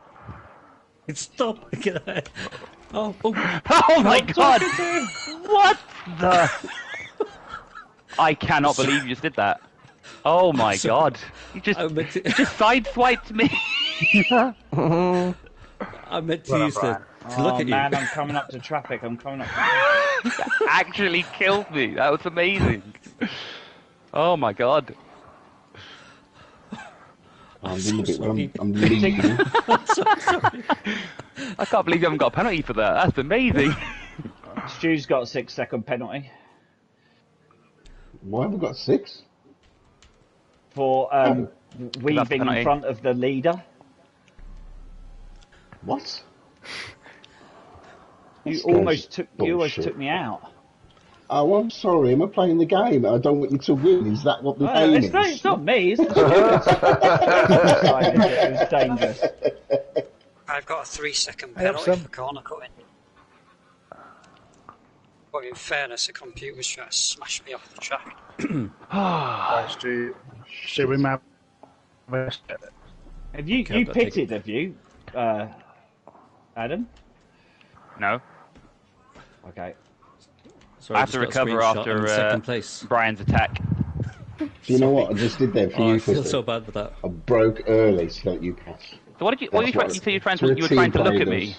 Stop. Get out. Oh, oh. Oh my I'm god! talking to him. What the? I cannot believe you just did that. Oh my So- god! You just I to, you just sideswiped me. I meant to Well done, use the Brian. to look oh at you. man, I'm coming up to traffic. I'm coming up. That actually killed me. That was amazing. Oh my god. I'm in the bit where sorry. I'm, I'm leading. I can't believe you haven't got a penalty for that. That's amazing. Stu's got a six second penalty Why have we got six? for um, weaving penalty. in front of the leader. What? You This almost took you almost took me out. Oh, I'm sorry. Am I playing the game? I don't want you to win. Is that what the No, game it's, is? not, it's not me. It's the Stu's decided that it was dangerous. I've got a three second I have penalty some. for corner cutting. But in fairness, the computer's trying to smash me off the track. Right, Stu, should we map? Have you Okay, you I've got to pitted? Have you, uh, Adam? No, Okay. Sorry, I have to just got a recover after in uh, second place. Brian's attack. Do you know what I just did there for Oh, you, I feel Crystal? so bad with that. I broke early so that you pass. So what did you? What That's were you, trying, what- you say you trying to? You were trying to look at me.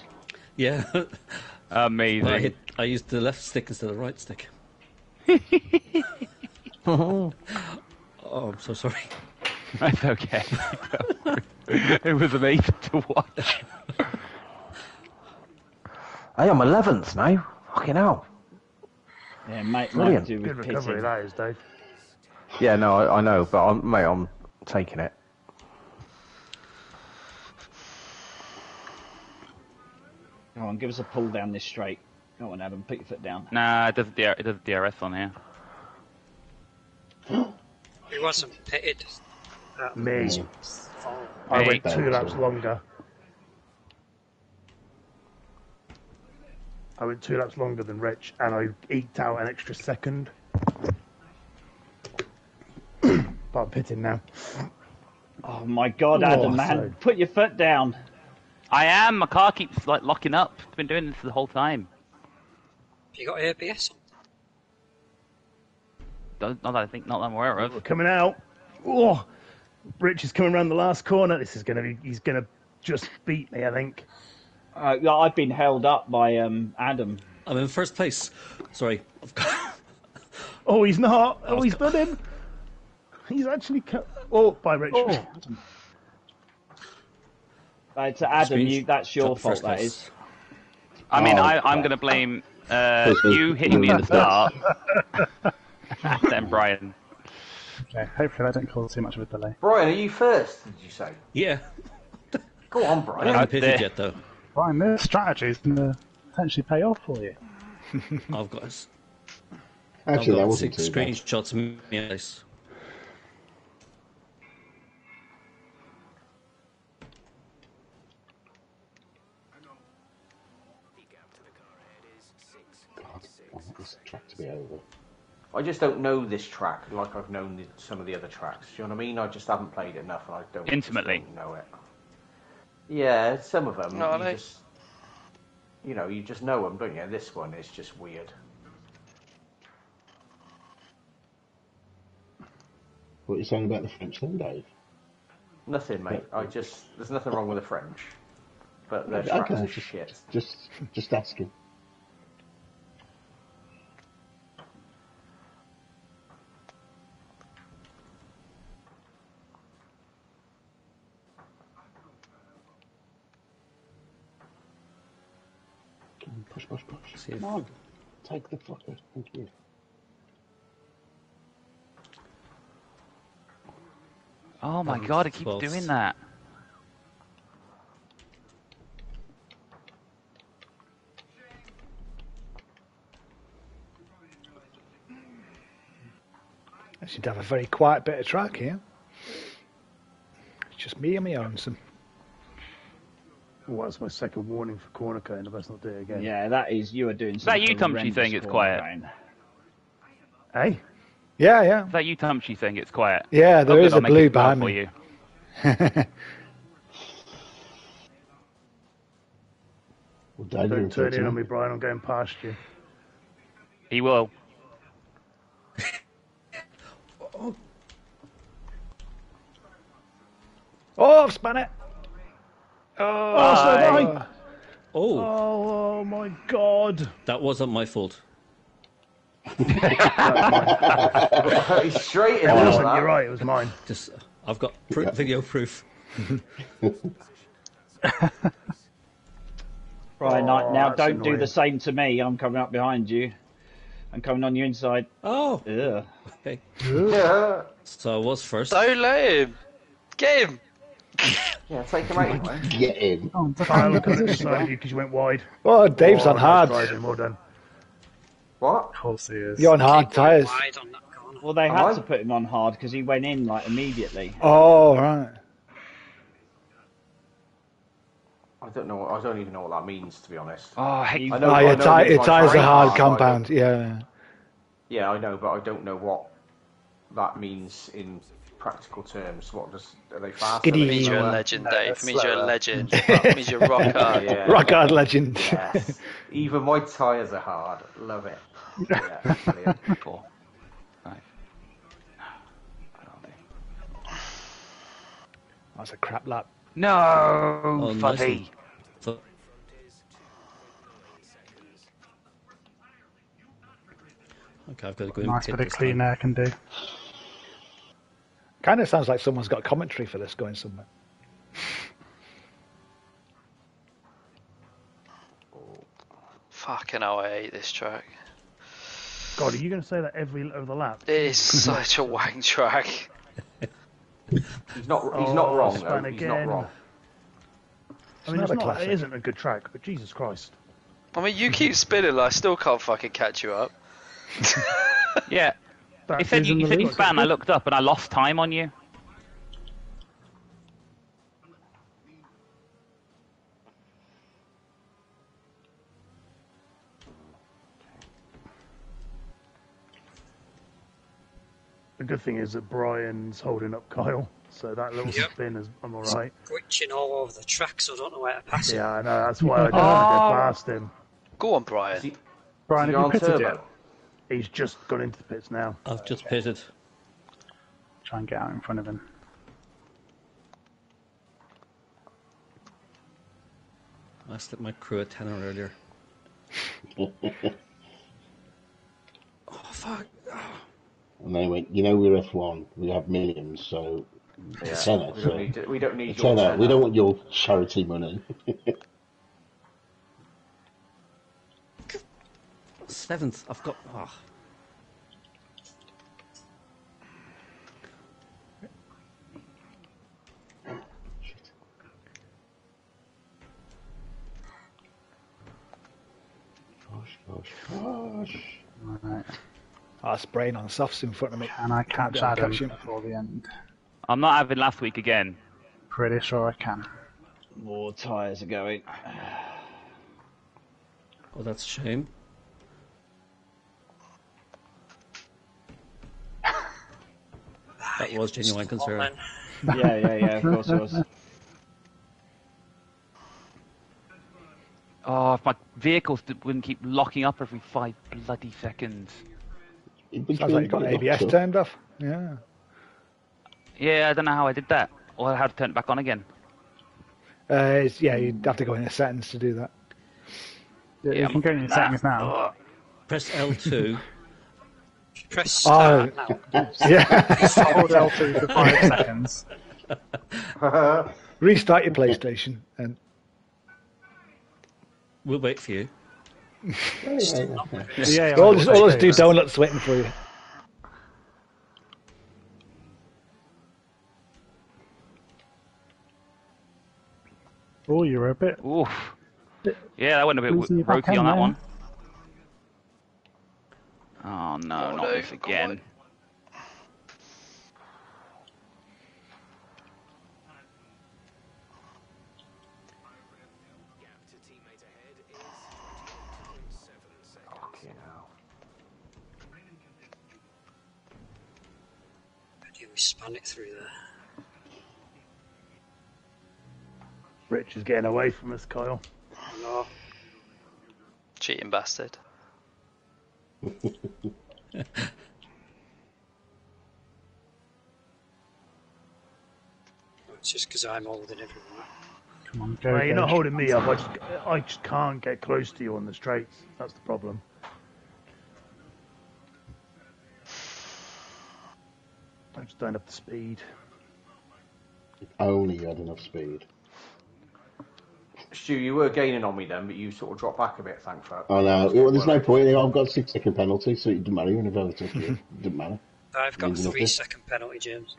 Yeah. Amazing. I hit. I used the left stick instead of the right stick. oh, oh, I'm so sorry. That's okay. it was amazing to watch. Hey, I'm 11th now. Fucking hell. Yeah, mate, might Brilliant. do Good with recovery, pitting. that is, Dave. Yeah, no, I, I know, but I'm, mate, I'm taking it. Come on, give us a pull down this straight. Come on, Adam, put your foot down. Nah, it does DR, it does DRS on here. He wasn't pitted. That Me. was- I Hey. went two laps longer. I went two laps longer than Rich, and I eked out an extra second. but I'm pitting now. Oh my God, Oh, Adam, man, sorry. put your foot down. I am. My car keeps like locking up. It's been doing this the whole time. You got ABS on? Don't- Not that I think. Not that I'm aware We're coming out. Oh, Rich is coming around the last corner. This is gonna be. He's gonna just beat me, I think. Uh, I've been held up by um, Adam. I'm in first place. Sorry. I've got- Oh, he's not. Oh, he's done him. He's actually. Co- oh, by Richard. Oh. Uh, to Adam, you, that's your fault, first that place. is. I mean, Oh, I, I'm crap. going to blame uh, you hitting me in the start, then Brian. Okay, hopefully I don't cause too much of a delay. Brian, are you first? Did you say? Yeah. Go on, Brian. I Brian. haven't pitted there. yet though. Brian, this strategy is going to potentially pay off for you. I've got. I've Actually, that got wasn't six bad. screenshots of me. Yes. God, I this track to be over. I just don't know this track like I've known the, some of the other tracks. Do you know what I mean? I just haven't played it enough, and I don't Intimately. don't know it. Yeah, some of them. No, oh, you they- just, you know, you just know them, don't you? This one is just weird. What are you saying about the French then, Dave? Nothing, mate. I just there's nothing wrong with the French, but their tracks Okay, are just, shit. just, just asking. Come on, Push, push, push. If- Come on. Take the fucker. Thank you. Oh my Um, god, it keeps twelve. doing that. I seem to have a very quiet bit of track here. It's just me and my own. Some. Oh, that's my second warning for corner cutting. I best not do it again. Yeah, that is. You are doing. Is that some you, Tumshie, horrendous saying it's quiet? Hey, Yeah, yeah. Is that you, Tumshie, saying it's quiet? Yeah, there Oh, is I'll a blue it loud behind for me. you. Well, Dad, Don't turn in on me. me, Brian. I'm going past you. He will. Oh, I've spun it. Oh, oh, so have I. Oh. oh, Oh, my God. that wasn't my fault. He's straight in It wasn't. that. You're right. It was mine. Just, I've got pr- video proof. Brian, Oh, now don't do the same to me. I'm coming up behind you. I'm coming on your inside. Oh, Ugh. okay. Yeah. So I was first. So lame! let him. Get him. Yeah, take him out. anyway. Get in. Oh, defend Kyle, the I'm coming position. beside you because you went wide. Oh, Dave's oh, on nice hard. driving, Well done. What? Of course he is. You're on hard tyres. wide on that corner. Well, they Am had I? to put him on hard because he went in like immediately. Oh, right. I don't know. I don't even know what that means, to be honest. Oh, I hate You- I know. Oh, I your, know ty- it your means tyres are tyres hard but I don't- compound. Yeah. Yeah, I know, but I don't know what that means in practical terms. What does are they faster? Skiddy. Are they means you're a legend, Dave. that's means you're a slower. legend. That means you're rock hard. Yeah. Rock hard legend. Yes. Even my tyres are hard. Love it. Yeah, brilliant. four, five. That's a crap lap. No, Oh, fuddy. nicely. So- Okay, I've got to go in Nice bit of clean air can do. Kind of sounds like someone's got commentary for this going somewhere. Fucking hell, I hate this track. God, are you going to say that every other lap? It is such a wank track. He's not. He's Oh, not wrong. Though. He's again. not wrong. I mean, not it's a not, classic. it isn't a good track, but Jesus Christ. I mean, you keep spinning, I still can't fucking catch you up. Yeah, That it said is you, you said you lead. span. I looked up and I lost time on you. The good thing is that Brian's holding up Kyle, so that little Yep. spin is I'm all right. Glitching all over the track, so I don't know where to pass it. Yeah, I know. That's why I don't want to oh. go past him. Go on, Brian. Is Brian, is have you on pitted turbo? yet? He's just got into the pits now. I've just pitted. Try and get out in front of him. I slipped my crew a tenner earlier. Oh fuck! And they went, you know, we're F1, we have millions, so Yeah. tenner. We So don't need. We don't need your tenner. tenner. We don't want your charity money. Seventh. I've got. ah. Gosh, gosh, gosh. Right. Ah, spraying on softs in front of me. Can I catch Yeah, Adam catch him. before the end? I'm not having last week again. Pretty sure I can. More tyres are going. Oh, that's a shame. That was genuine concern. Yeah, yeah, yeah. Of course it was. Oh, if my vehicles d- wouldn't keep locking up every five bloody seconds. Sounds like you got ABS good. turned off. Yeah. Yeah, I don't know how I did that, or how to turn it back on again. Uh, it's, yeah, you'd have to go in the settings to do that. Yeah, Yeah, you can go in your settings now. Press L2. Press Oh. start now. Yeah. Just hold L2 for five seconds. Restart your PlayStation and We'll wait for you. Yeah, all just, all just do donuts waiting for you. Oh, you're a bit. Oof. Yeah, that went a bit Losing w- your back ropey on that there. one. Oh no, Oh, not no, this come again. on. Fucking hell. we span it through there. Rich is getting away from us, Kyle. No, Cheating bastard. It's just because I'm holding everyone. Come on, go. Mate, you're not holding me up. I just, I just can't get close to you on the straights. That's the problem. I just don't have the speed. If only you had enough speed. Stu, you were gaining on me then, but you sort of dropped back a bit, thanks for I know. Well, there's no point. I've got a six second penalty, so it doesn't matter. You're in a relative. it didn't matter. I've got a three office. second penalty, James.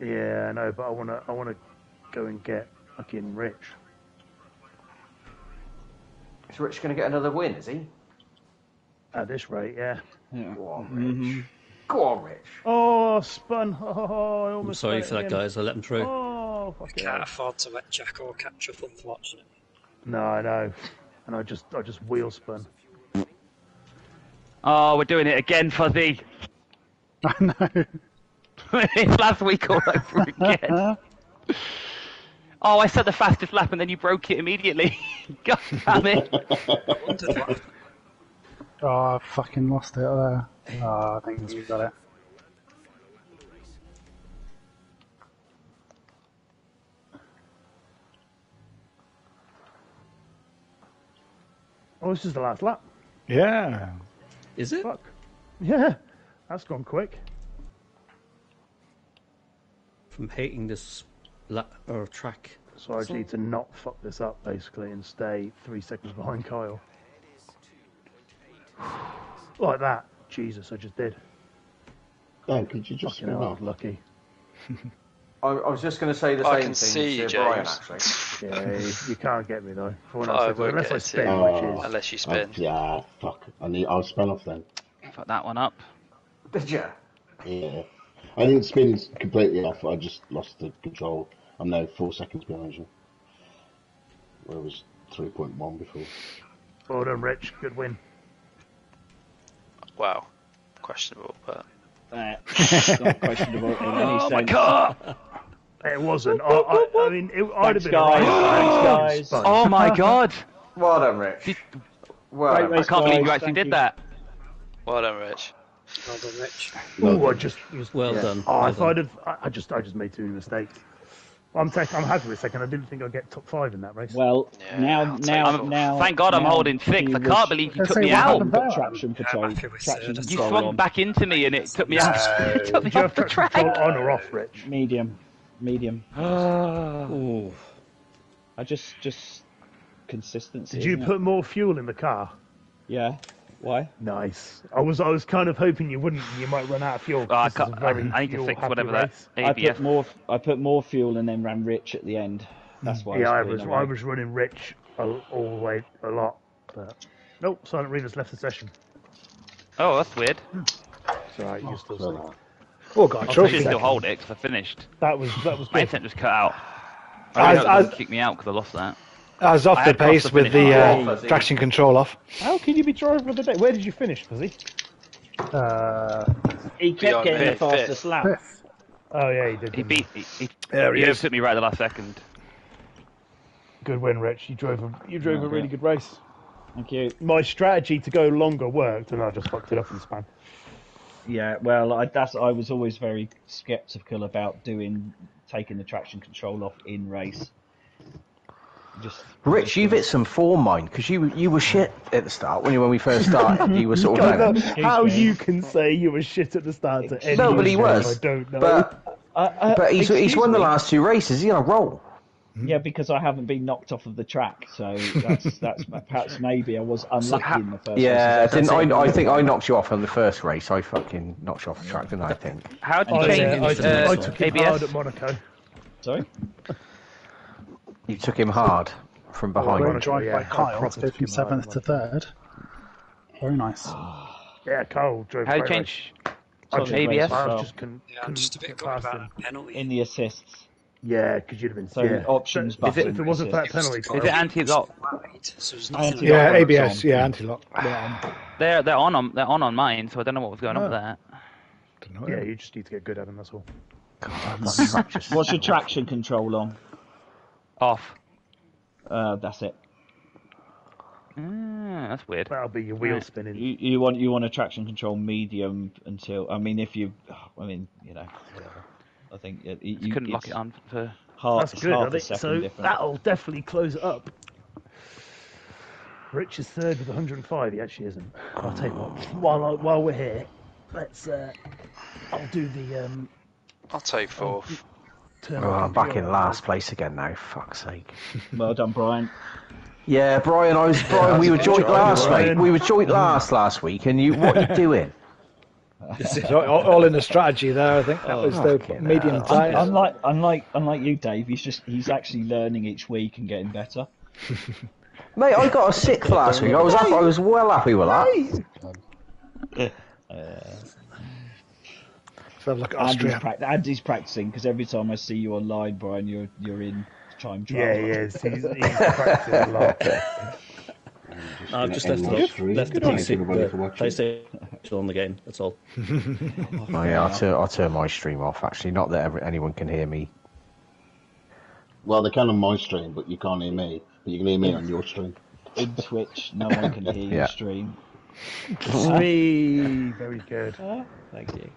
Yeah, I know, but I want to, I want to go and get fucking Rich. Is Rich going to get another win, is he? At this rate, yeah. Yeah. Go on, Rich. Mhm. Go on, Rich. Oh, spun. Oh, I almost I'm sorry for that, again. guys. I let him through. Oh, Oh, I fucking can't hell. afford to let Jacko catch up, unfortunately. No, I know. And I just, I just wheel spun. Oh, we're doing it again, Fuzzy. I know. last week all over again. Oh, I set the fastest lap and then you broke it immediately. God damn it. I wondered what. Oh, I fucking lost it there. Oh, I think you got it. Oh, this is the last lap. Yeah. Is it? Fuck. Yeah, that's gone quick. From hating this la- or track. So I just need to not fuck this up, basically, and stay three seconds behind Kyle. Like that. Jesus, I just did. No, could you just Fucking spin I off? was lucky. I, I was just going to say the I same can thing see you, to Brian, James. actually. Yeah, you, you can't get me though. For I second, won't unless get I spin, you. which Oh. is Unless you Oh, spin. yeah, fuck. I need. I'll spin off then. Fuck that one up. Did you? Yeah. I didn't spin completely off. I just lost the control. I'm now four seconds behind you. Where I was 3.1 before. well done, Rich. Good win. Wow. Questionable, but Uh, not questionable in any Oh my sense. God! It wasn't. I, I, I mean, it, I'd have been guys. alright. Thanks, guys. Oh my god! Well done, Rich. Well done, race, I can't believe you actually Thank did you. that. well done, Rich. Well done, Rich. Ooh, I just was Well yeah. done. Oh, well if done. I'd have, I, I just, I just made too many mistakes. I'm, taking, I'm happy with second. I didn't think I'd get top five in that race. Well, Yeah, now, I'll take now, now. Thank God I'm holding six. he I can't believe you took me out. happened got there. traction control. I'm Traction. You swung on. back into me and it took me out. it took me Did off the track. on or off, Rich? Medium, medium. Ooh. I just, just consistency. Did you isn't it? put more fuel in the car? Yeah. Why? Nice. I was, I was kind of hoping you wouldn't. You might run out of fuel. 'cause Oh, I, this is a can't, very I need to fix fuel-happy whatever that race. I put more. I put more fuel and then ran rich at the end. That's mm. why. Yeah, I was was, I was running Rich all, all the way a lot. But nope, Silent Reader's left the session. Oh, that's weird. Hmm. It's alright, you oh, still So see. that. Oh god, I should trophy. still hold it because I finished. That was that was My good. internet just cut out. As- I really as- hope kick me out because I lost that. I was off I the pace the with the line. uh, traction control off. How can you be driving of the day? Where did you finish, Fuzzy? Uh, He kept Beyond getting the fifth, fastest fifth. lap. fifth. Oh yeah, he did. He beat. He, he, There he he is. took me right at the last second. Good win, Rich. You drove a you drove a Okay. really good race. Thank you. My strategy to go longer worked, and I just fucked it up in the span. Yeah, well, I, that's I was always very skeptical about doing taking the traction control off in race. Just Rich, you've hit some form, mine, because you you were shit at the start when you when we first started. you were sort I of like, how me. you can say you were shit at the start to no, but he was. I don't know. But uh, uh, but he's he's excuse won the last two races. He's on a roll. Yeah, because I haven't been knocked off of the track, so that's that's perhaps maybe I was unlucky ha- in the first. Yeah, races. didn't I? I think I knocked you off on the first race. I fucking knocked you off the track, didn't I? I think. How did you Don't yeah, change I, into took, the uh, I took one. it hard at Monaco. Sorry. You took him hard from behind. Well, Great drive yeah, by I Kyle proper to go from seventh to third. Very nice. Yeah, Kyle drove. How did you change? I Solid ABS? as I well. just couldn't. Yeah, I'm just a bit get past about him. that penalty. In the assists. Yeah, because you'd have been. So yeah. options But button. If it wasn't for that penalty, the Kyle, Is it anti-lock? So there's I nothing had to about Yeah, Yeah, ABS. Yeah, anti-lock. Yeah. They're they're on on they're on on mine, so I don't know what was going on with that. Know. Yeah, you just need to get good at them. That's all. What's your traction control on? Off. Uh, that's it. Ah, that's weird. That'll be your wheel spinning. You, you want you want a traction control medium until I mean if you I mean you know whatever. I think it, you, You couldn't lock it on for. Half, That's good. Half a think, second so difference. that'll definitely close it up. Rich is third with 105. He actually isn't. I'll tell you what. While I, while we're here, let's. Uh, I'll do the um, I'll take fourth. turn. Oh, I'm back in last place again now. Fuck's sake. Well done, Brian. Yeah, Brian. I was Brian. we were joint Brian, last, mate. We were joint last last week, and you. What are you doing? So all, all in the strategy there. I think that oh, was the medium hell. tire. Unlike unlike unlike you, Dave, he's just he's actually learning each week and getting better. Mate, I got a sixth last week. I was happy, I was well happy with that. So have a look at And he's, Austria. prac- and he's practicing because every time I see you online, Brian, you're you're in time Yeah, he is. He's, he's practicing a lot. I've just left, my it, stream. left the PC, everybody the. PlayStation on the game. That's all. Oh yeah, I'll turn, I'll turn my stream off. Actually, not that every, anyone can hear me. Well, they can on my stream, but you can't hear me. But you can hear me on your stream. In Twitch, no one can hear Yeah. you stream. Three. Very good. Thank you.